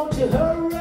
walk to her